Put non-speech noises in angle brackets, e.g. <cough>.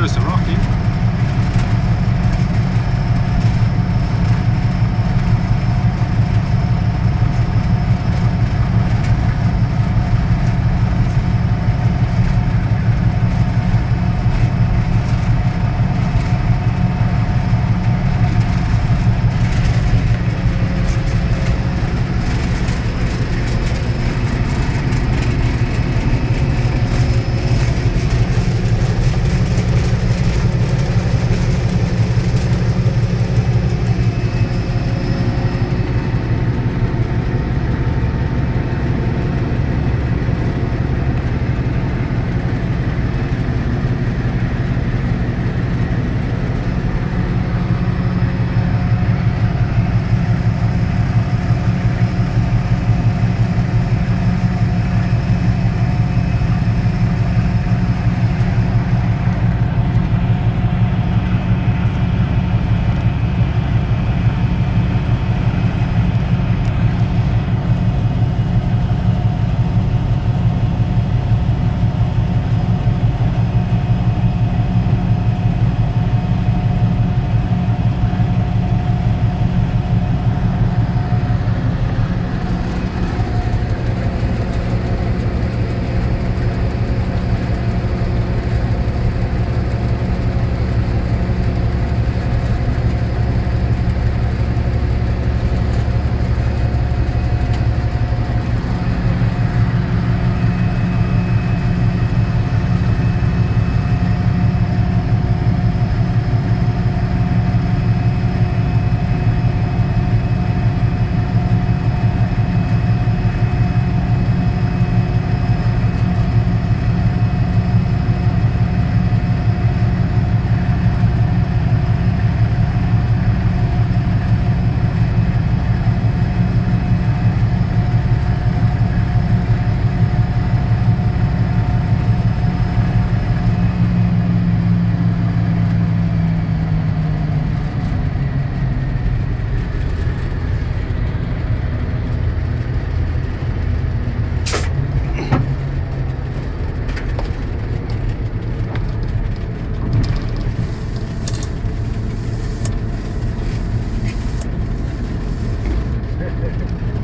nervous, I'm not. Thank <laughs> you.